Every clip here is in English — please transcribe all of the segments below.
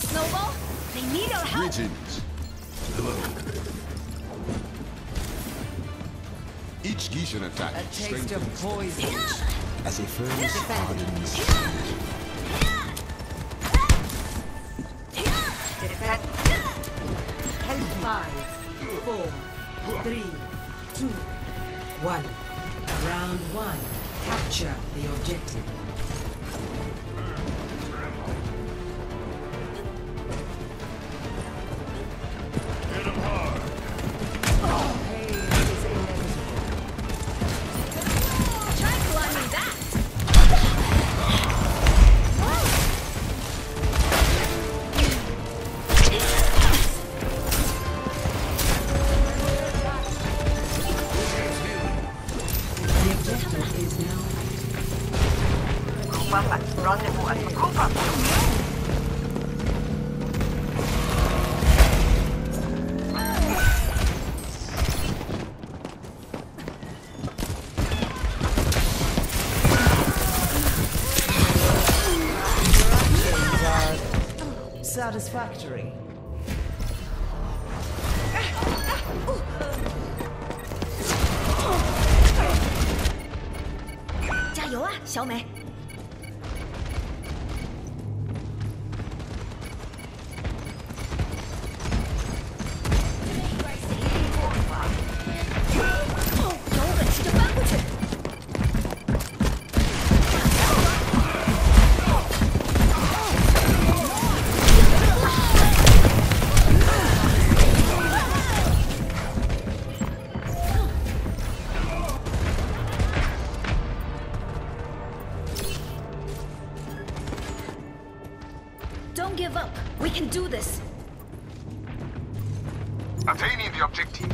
Snowball. They need our help. Greetings. Hello. Each Gishan attack A taste of strengthens poison. as a furnace hardens. Defend. Held five, four, three, two, one. Round one. Capture the objective. 快快，罗德福，快快！你的行动是 satisfactory。加油啊，小美！Attaining the objective.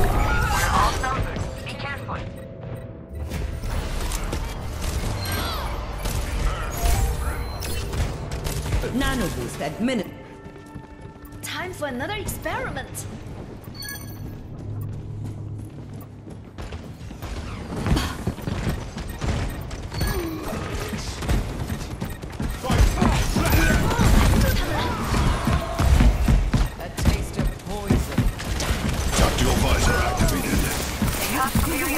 We're outnumbered. Be careful. Nano boost at minute. Time for another experiment. I'm taking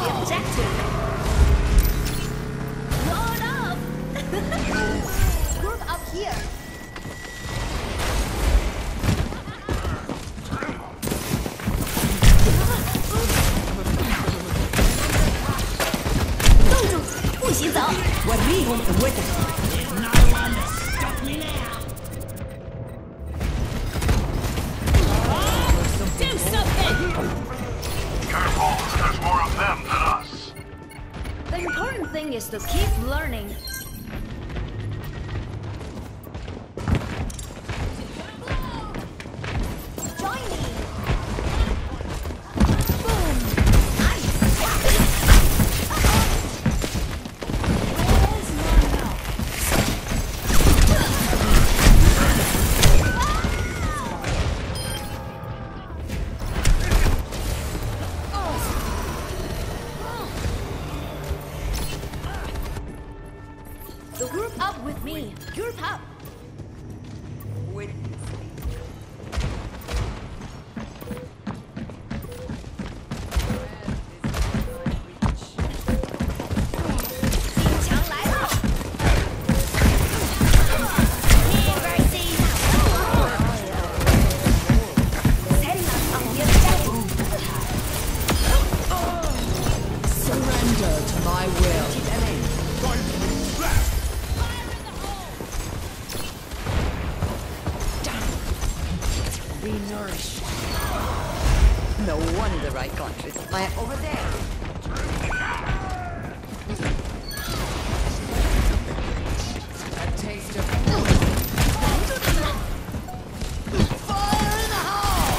the objective. Here. the wicked. One stop me now. Oh, do something. Careful, there's more of them than us. The important thing is to keep learning. Be nourished. No wonder I got it. I over there. A taste of Fire in the hole!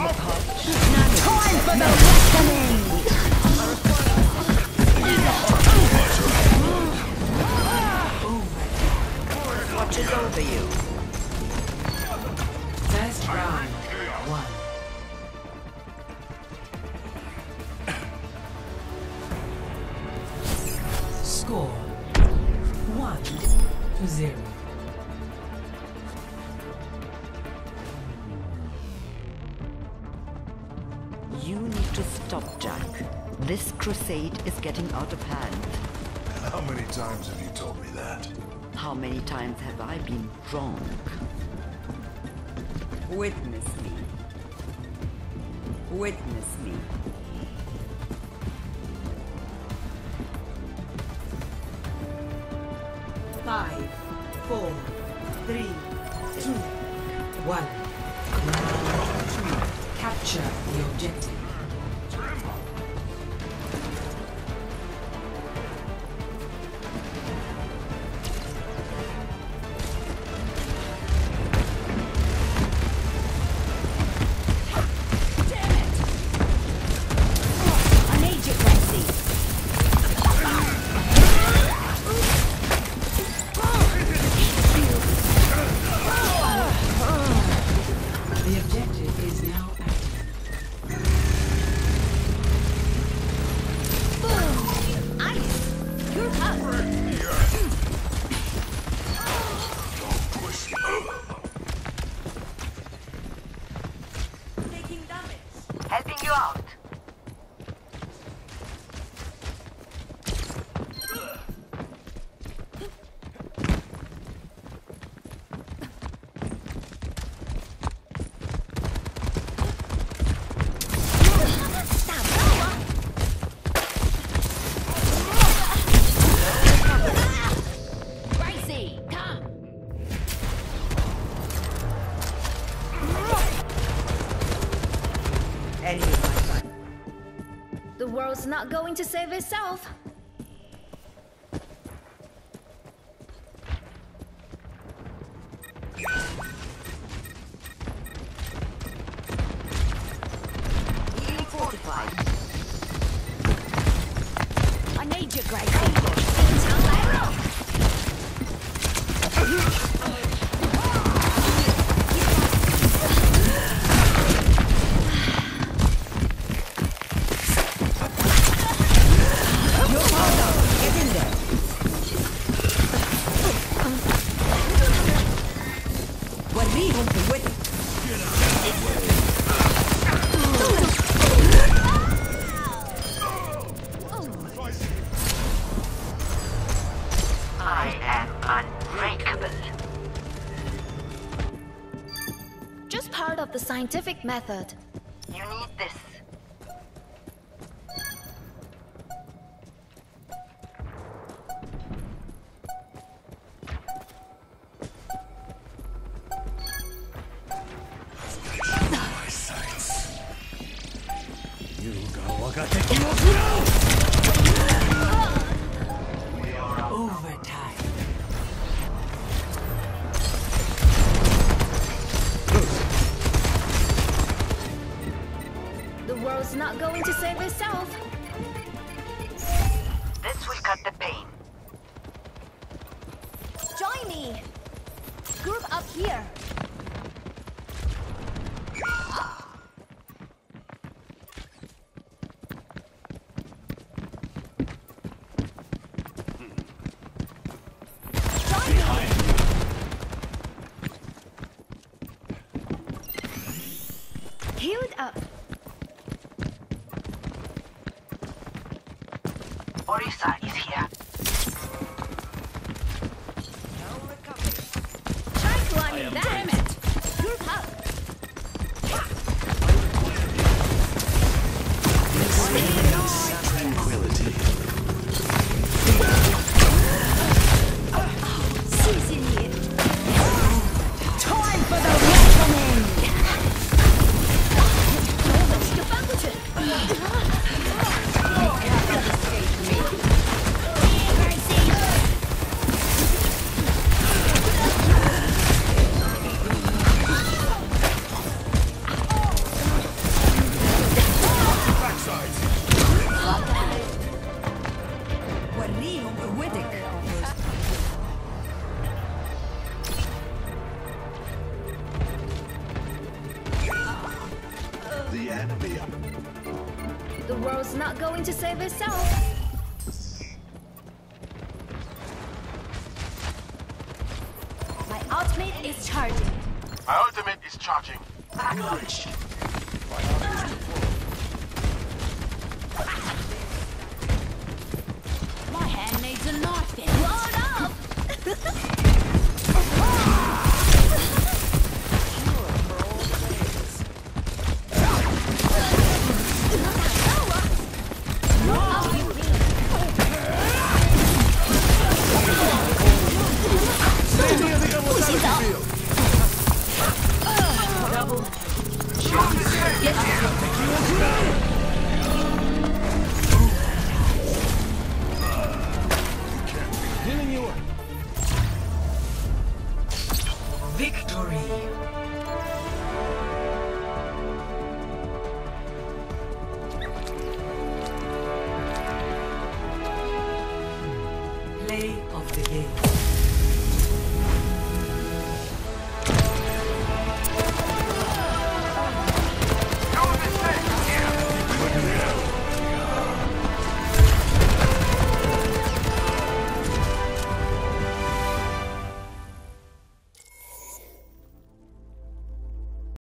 Oh, time for the to zero. You need to stop, Jack. This crusade is getting out of hand. How many times have you told me that? How many times have I been wrong? Witness me. Witness me. Five, four, three, two, one. Round two. Capture the objective. World's not going to save itself. Scientific method. World's not going to save itself. This will cut the pain. Join me. Group up here. Join me. Healed up. Orisa is here. The enemy. The world's not going to save itself. My ultimate is charging. My ultimate is charging. Acknowledged. My handmaids are nothing. Play of the game.